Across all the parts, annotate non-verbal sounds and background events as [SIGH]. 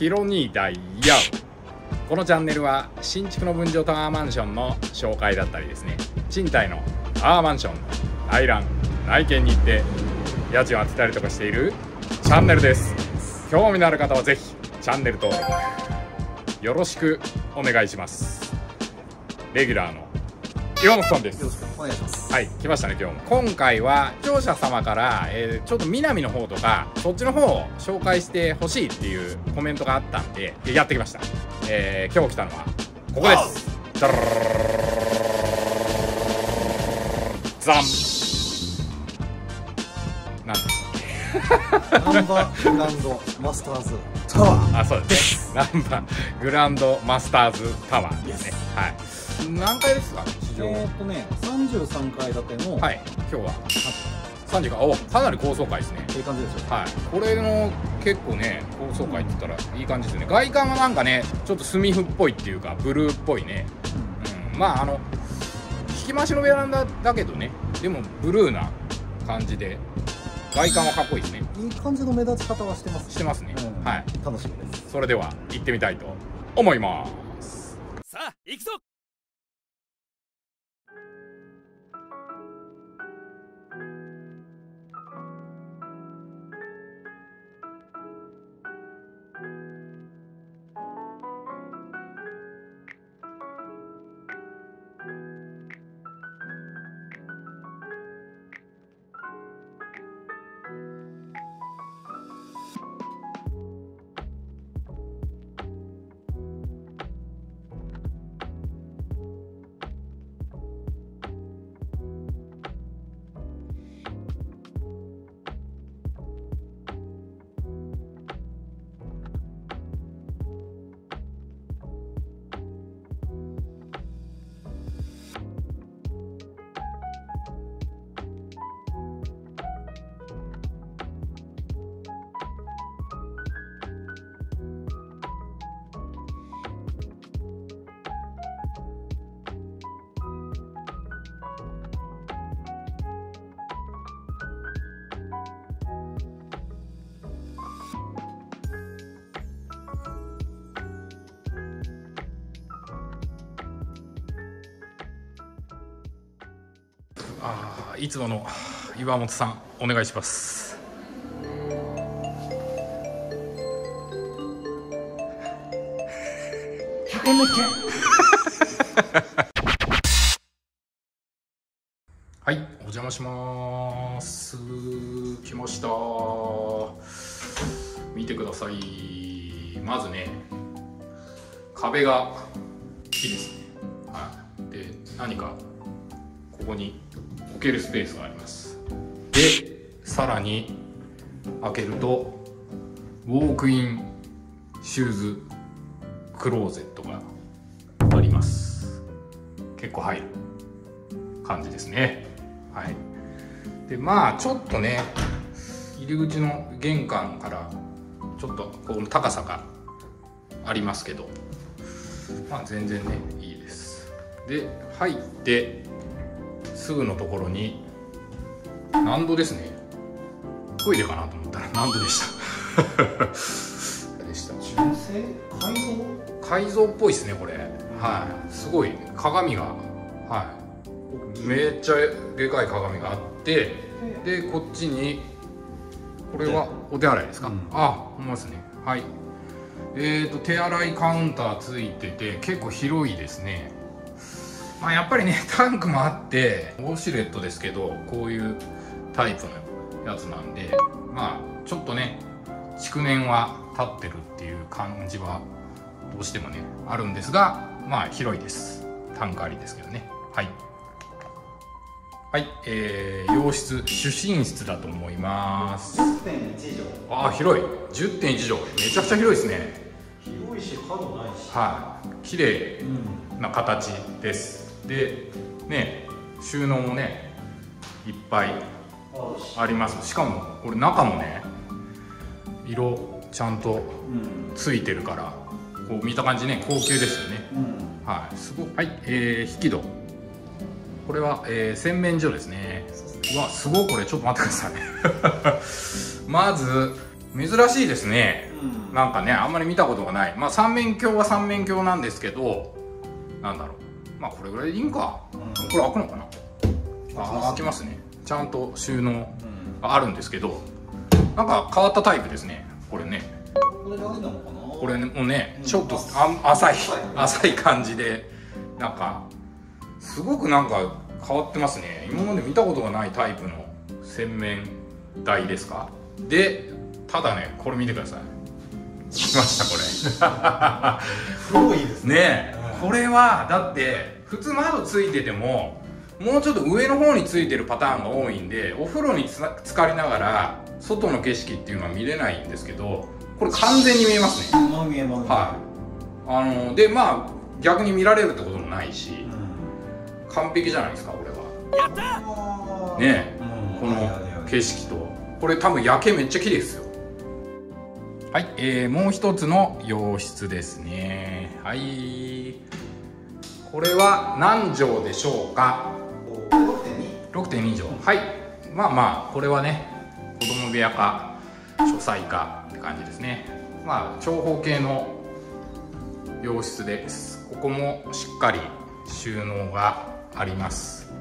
ヒロニーダイヤこのチャンネルは新築の分譲タワーマンションの紹介だったりですね。賃貸のタワーマンションの内覧内見に行って家賃を当てたりとかしているチャンネルです。興味のある方はぜひチャンネル登録よろしくお願いします。レギュラーの岩本さんです。よろしくお願いします。はい来ましたね今日も。今回は視聴者様から、えーちょっと南の方とかそっちの方を紹介してほしいっていうコメントがあったんでやってきました、えー今日来たのはここです。ザン。なんです。ナンバーグランドマスターズ。タワーあそうですね。ナンバーグランドマスターズタワーですね。はい何階ですか？地上えーっとね33階建てのはい。今日は。3時かおかなり高層階ですね。いい感じですよはい。これの結構ね高層階って言ったらいい感じですよね。外観はなんかねちょっとスミフっぽいっていうかブルーっぽいね、うん、まああの引き回しのベランダだけどね。でもブルーな感じで外観はかっこいいですね。いい感じの目立ち方はしてますしてますね、うん。はい。楽しみです。それでは行ってみたいと思います。さあ行くぞあーいつもの岩本さんお願いします。[LAUGHS] はいお邪魔します。来ました。見てください。まずね壁がいいですね。はい。で何かここに置けるスペースがあります。でさらに開けるとウォークインシューズクローゼットがあります。結構入る感じですね。はい。でまあちょっとね入り口の玄関からちょっとこの高さがありますけどまあ全然ねいいです。で入ってすぐのところに難度ですね。トイレかなと思ったら難度でした。でした。純正改造？改造っぽいですねこれ。はい。すごい鏡が。はい。めっちゃでかい鏡があってでこっちにこれはお手洗いですか、うん。あほんまですね。はい。えーと手洗いカウンターついてて結構広いですねまあやっぱりねタンクもあってウォシュレットですけどこういうタイプのやつなんでまあちょっとね築年は経ってるっていう感じはどうしてもねあるんですがまあ広いです。タンクありですけどね。はい。はいえー、洋室主寝室だと思います。10.1畳。ああ広い。10.1畳。めちゃくちゃ広いですね。広いし角ないし。はい。綺麗うんな形ですでね収納もねいっぱいあります。しかもこれ中もね色ちゃんとうんついてるからこう見た感じね高級ですよね。うん。はい。すごいはいえー、引き戸。これは、えー洗面所ですね。うわすごい。これちょっと待ってください。[LAUGHS] まず珍しいですね。うん。なんかねあんまり見たことがない。まあ三面鏡は三面鏡なんですけどなんだろうまあこれぐらいでいいんか。うんこれ開くのかな。あ開きますね。ちゃんと収納うん。があるんですけどなんか変わったタイプですね。これね。これであれなのかな？これもねうん。ちょっとあ浅い浅い。感じでなんかすごくなんか変わってますね。今まで見たことがないタイプの洗面台ですか？でただねこれ見てください。来ましたこ黒 [LAUGHS] いですれねえ。うんこれはだって普通窓ついててももうちょっと上の方についてるパターンが多いんでお風呂につな浸かりながら外の景色っていうのは見れないんですけどこれ完全に見えますね。まあ見えますはい。あのでまあ逆に見られるってこともないしうん。完璧じゃないですか俺は。ね。うん。この景色と。これ多分夜景めっちゃ綺麗ですよ。はい、えー、もう一つの洋室ですねはい。これは何畳でしょうか？6.2 6.2畳。はい。まあまあこれはね子供部屋か書斎かって感じですね。まあ長方形の洋室です。ここもしっかり収納があります。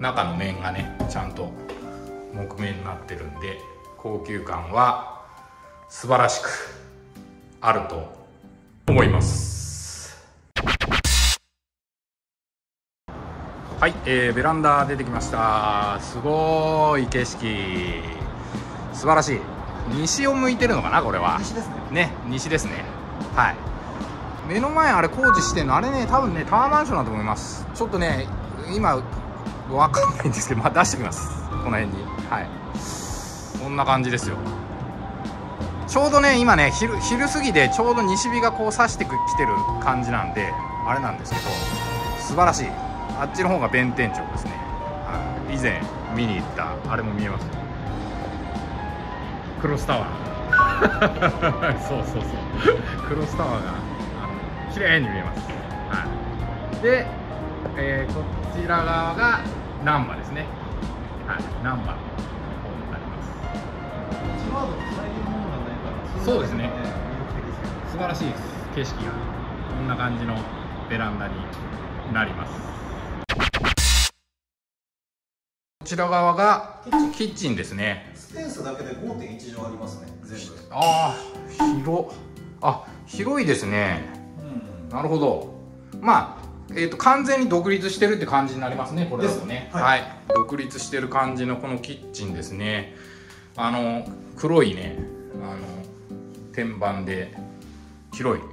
中の面がねちゃんと木目になってるんで高級感は素晴らしくあると思いますはい、えー、ベランダ出てきました。すごい景色。素晴らしい。西を向いてるのかなこれは。西ですね。ね西ですね。はい。目の前あれ工事してんのあれね多分ねタワーマンションだと思います。ちょっとね今わかんないんですけどまあ出しておきます。この辺に。はい。こんな感じですよ。ちょうどね今ね昼昼過ぎでちょうど西日がこう差してきてる感じなんであれなんですけど素晴らしいあっちの方が弁天町ですね、はい、以前見に行ったあれも見えますクロスタワー。[LAUGHS] そうそうそう。クロスタワーが綺麗に見えます、はい、で、えーこちら側が難波ですね。はい。難波の方になります。そうですね。素晴らしいです。景色が。こんな感じのベランダになりますちら側がキッチンですね。スペースだけで5.1畳ありますね全部。ああ広あ広いですね。うん。なるほど。まあえー、と完全に独立してるって感じになりますねこれだとね。です。ははい。い、独立してる感じのこのキッチンですね。あの黒いね。あの天板で広い。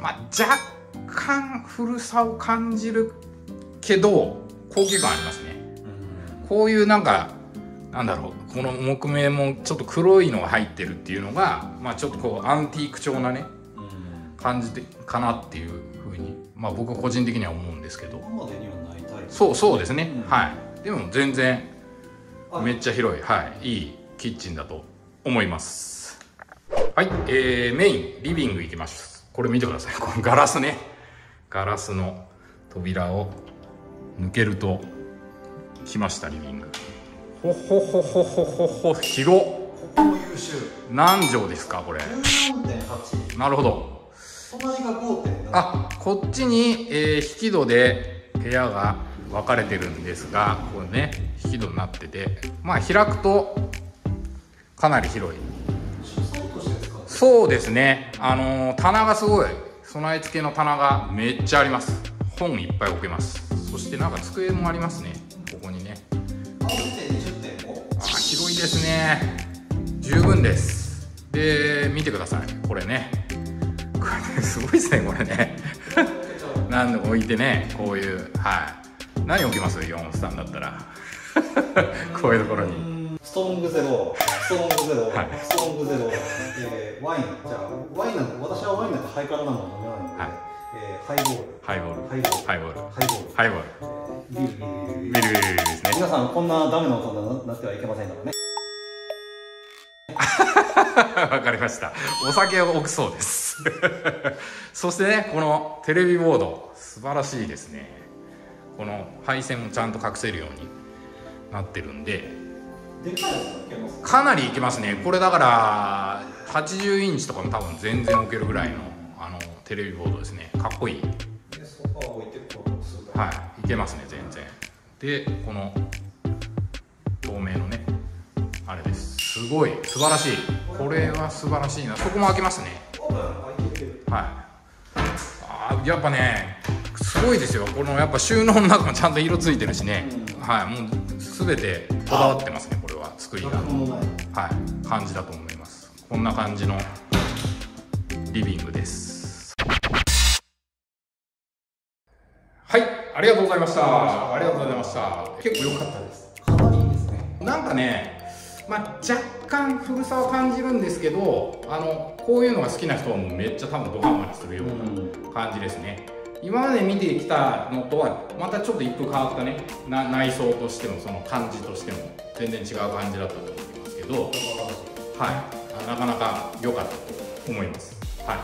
まあ若干古さを感じるけど高級感ありますね。うんこういうなんかなんだろうこの木目もちょっと黒いのが入ってるっていうのがまあちょっとこうアンティーク調なねうん。感じでかなっていうふうにまあ僕は個人的には思うんですけど。そうそうですね、うん。はい。でも全然あめっちゃ広い。はい。いいキッチンだと思います。はい。えー、メインリビング行きます。これ見てください。このガラスね。ガラスの扉を抜けると来ましたリビング。ほほほほほほほ広っここも優秀何畳ですかこれ。14.8なるほど。隣が5.7あこっちに、えー引き戸で部屋が分かれてるんですがこれね引き戸になってて。まあ開くとかなり広い。書斎としてですか？そうですね。あのー棚がすごい。備え付けの棚がめっちゃあります。本いっぱい置けます。そしてなんか机もありますねですね。十分です。で見てください。これね。これねすごいですねこれね。[LAUGHS] 何度も置いてねこういう。はい。何置きます？ヨンスタンだったら。[LAUGHS] こういうところに。ストロングゼロ。ストロングゼロ、はい。ストロングゼロ、えー、ワイン。じゃあワインなんて私はワインなんてハイカラな飲めないので、はい。えー、ハイボール。ハイボール。ハイボール。ハイボール。ハイボール。ビール。ビールビールビル皆さんこんなダメな大人になってはいけませんからね [LAUGHS] わかりました。お酒を置くそうです。[LAUGHS] そしてねこのテレビボード素晴らしいですね。この配線もちゃんと隠せるようになってるんででかいやついけますか？なりいけますね。これだから80インチとかも多分全然置けるぐらいのあのテレビボードですね。かっこいい。でソファー置いてこうするとはいいけますね全然。でこの透明のねあれですすごい。素晴らしい。これは素晴らしいな。そこも開けますね。はい。あーやっぱねすごいですよ。このやっぱ収納の中もちゃんと色ついてるしね、はい。もう全てこだわってますねこれは。作りが。はい。感じだと思います。こんな感じのリビングです。はい。ありがとうございました。ありがとうございました。結構良かったです。かなりいいですね。なんかねまあ、若干古さを感じるんですけどあのこういうのが好きな人はもうめっちゃ多分ドハマりするような感じですね、今まで見てきたのとはまたちょっと一風変わったね。な内装としてもその感じとしても全然違う感じだったと思いますけど。はい。なかなか良かったと思います。は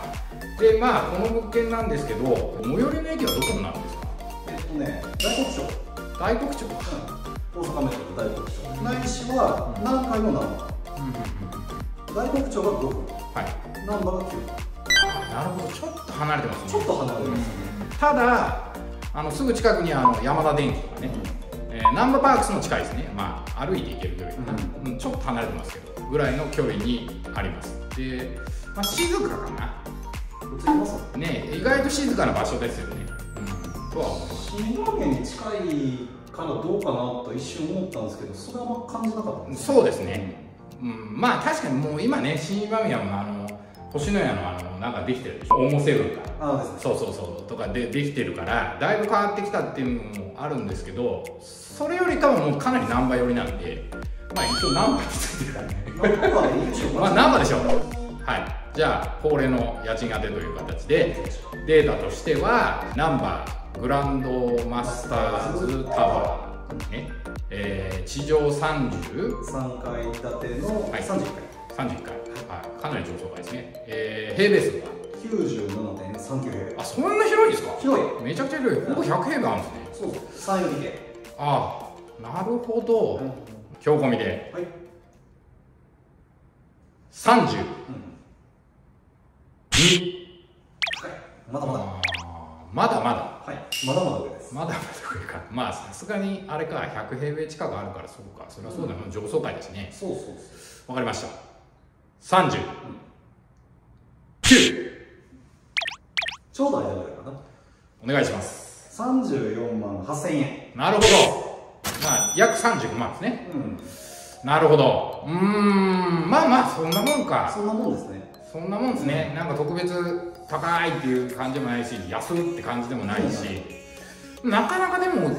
い。でまあこの物件なんですけど最寄りの駅はどこになるんですか？えっとね大黒町。大黒町大阪メトロ大黒町ないしは南海の南波大黒町が5分はい南波が9分あなる。ほどちょっと離れてますねちょっと離れてますただあのすぐ近くにあの山田電機とかね、えー、ナンバーパークスも近いですね。まあ歩いて行ける距離。かな、うん。ちょっと離れてますけど。ぐらいの距離にあります。で、まあ、静かかな。映りますね。意外と静かな場所ですよね、うん、とは思います。新ラーメンに近いからどうかなと一瞬思ったんですけどそれはあんま感じなかったんですそうですね、うん、まあ確かにもう今ね新今宮もあの星のやのあのなんかできてるでしょ。セブンか。ああですね。そうそうそう。とかでできてるからだいぶ変わってきたっていうのもあるんですけどそれよりかはもうかなり難波寄りなんでまあ一応難波についてるからね。なんかねいいでしょうまあ難波でしょ。うはい。じゃあ恒例の家賃当てという形でデータとしてはナンバーグランドマスターズタワー、ね。えー地上30 3階建てのはい。30階。31階、はい、かなり上層階ですね、えー平米数は？97.39平米。あそんな広いですか？広い。めちゃくちゃ広い。ほぼ100平米あるんですね。そうそう。3 4平。ああなるほど。今日込みで。はい、32うん。はい、まだまだ。まだまだ。いまだまだ上です。まだまだ上か。まあさすがにあれか100平米近くあるからそうか。それはそうだ。な、上層階ですね。そうそうそう。わかりました。39、ちょうど間ぐらいかな。お願いします。34万8000円。なるほど。まあ約35万ですね。うん。なるほど。うーん。まあまあそんなもんか。そんなもんですね。そんなもんですね、なんか特別高いっていう感じでもないし安いって感じでもないし、なかなかでも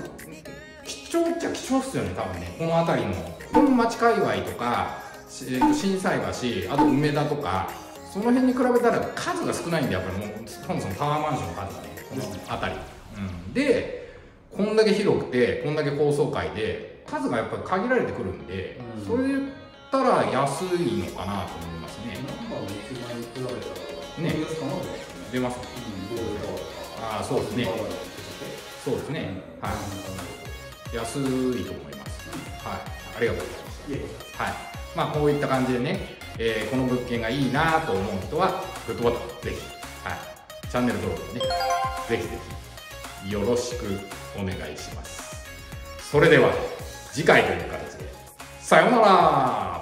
貴重っちゃ貴重っすよね多分ね。この辺りの。本町界隈とか、しえーと心斎橋あと梅田とかその辺に比べたら数が少ないんでやっぱりもうそもそもタワーマンションの数がねこの辺り、うん、でこんだけ広くてこんだけ高層階で数がやっぱり限られてくるんで、うん。それで言ったら安いのかなと思いますね。ナンバね。出ますか？ああそうですね。そうですね、はい。安いと思います、はい。ありがとうございます。はい。まあこういった感じでね、えーこの物件がいいなと思う人はグッドボタンぜひ、はい、チャンネル登録ね。ぜひぜひよろしくお願いします。それでは次回という形でさようなら。